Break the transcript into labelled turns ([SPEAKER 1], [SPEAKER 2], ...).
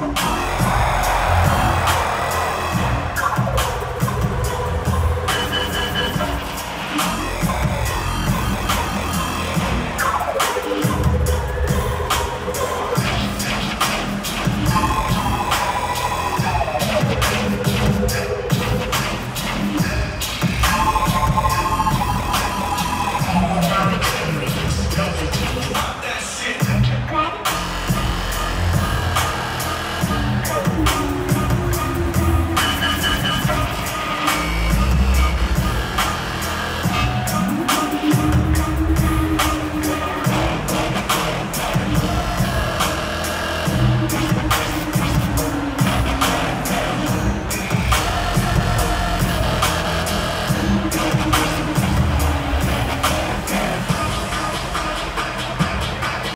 [SPEAKER 1] Oh.